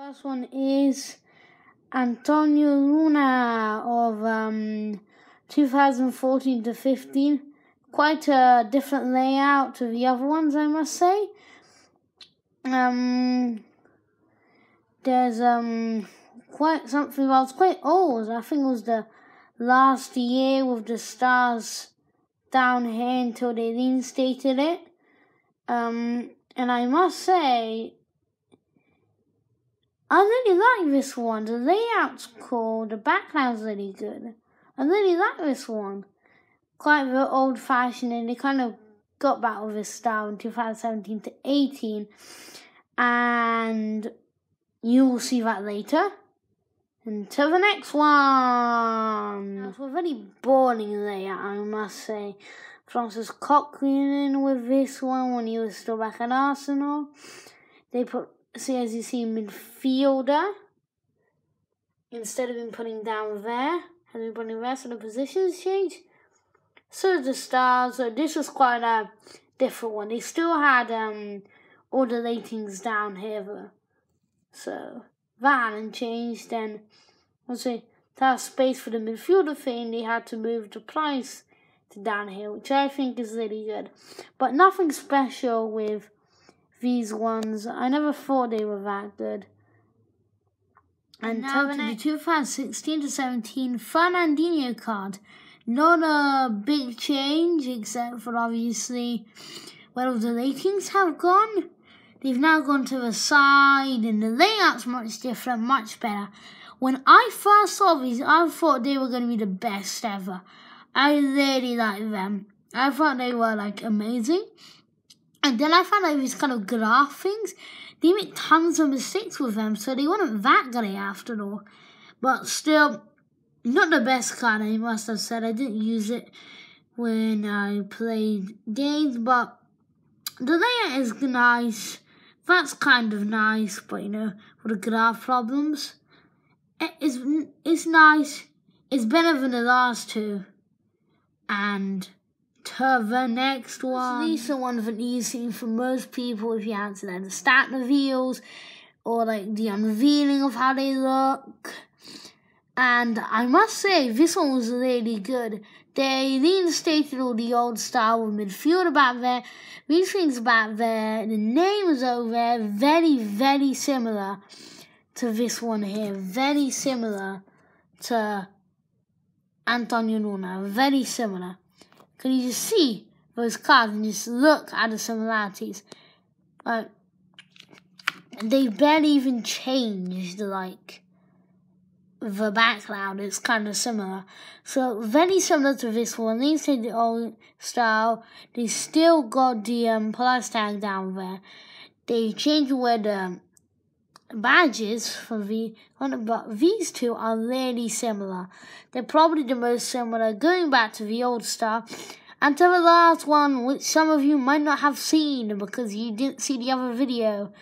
First one is Antonio Luna of um, 2014 to 15. Quite a different layout to the other ones, I must say. Um, there's um quite something. Well, it's quite old. I think it was the last year with the stars down here until they reinstated it. Um, and I must say, I really like this one. The layout's cool. The background's really good. I really like this one. Quite very old fashioned, and they kind of got back with this style in 2017 to 18. And you will see that later. To the next one. It's a very boring layout, I must say. Francis Coquelin with this one when he was still back at Arsenal. They put, as you see, midfielder. Instead of him putting down there, has been putting there, so the positions change. So the stars, so this was quite a different one. They still had um all the ratings down here. So that changed then. Let's say to space for the midfielder thing, they had to move the price to down here, which I think is really good. But nothing special with these ones. I never thought they were that good. And now to the 2016 to 17 Fernandinho card. Not a big change, except for obviously where the ratings have gone. They've now gone to the side, and the layout's much different, much better. When I first saw these, I thought they were going to be the best ever. I really like them. I thought they were like amazing. And then I found out these kind of graph things. They make tons of mistakes with them, so they weren't that great after all. But still, not the best card, I must have said. I didn't use it when I played games, but the layout is nice. That's kind of nice, but you know, for the graph problems, it's, it's nice. It's better than the last two. And to the next one. These are ones that you've seen from most people if you answer that. The stat reveals or like the unveiling of how they look. And I must say, this one was really good. They reinstated all the old style with midfield back there, these things back there, the names over there, very, very similar to this one here. Very similar to Antonio Luna, very similar. Can you just see those cards and just look at the similarities? Like, they barely even changed, like, the background. It's kind of similar. So, very similar to this one. They say the old style. They still got the um, price tag down there. They changed where the badges for the but these two are really similar. They're probably the most similar, going back to the old stuff. And to the last one, which some of you might not have seen because you didn't see the other video.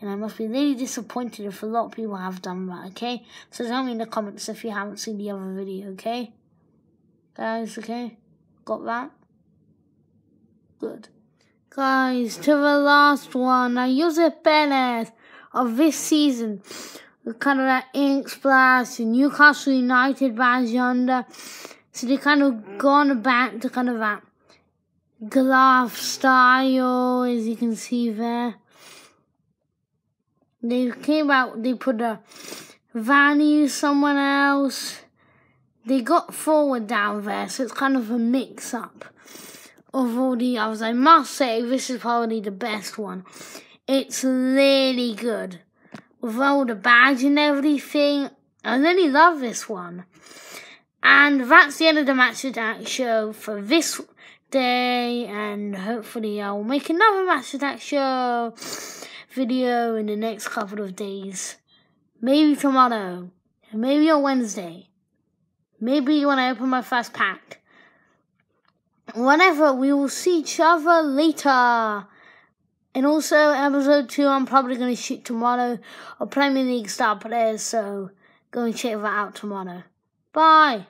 And I must be really disappointed if a lot of people have done that, okay? So tell me in the comments if you haven't seen the other video, okay? Guys, okay? Got that? Good. Guys, to the last one, now Josep Perez of this season. Kind of that ink splash Newcastle United badge under. So they kind of gone back to kind of that glove style, as you can see there. They came out, they put a value someone else. They got forward down there, so it's kind of a mix up of all the others. I must say, this is probably the best one. It's really good. With all the bags and everything. I really love this one. And that's the end of the Match Attax show for this day. And hopefully I'll make another Match Attax show video in the next couple of days. Maybe tomorrow. Maybe on Wednesday. Maybe when I open my first pack. Whatever, we will see each other later. And also, episode 2, I'm probably going to shoot tomorrow of Premier League star players, so go and check that out tomorrow. Bye!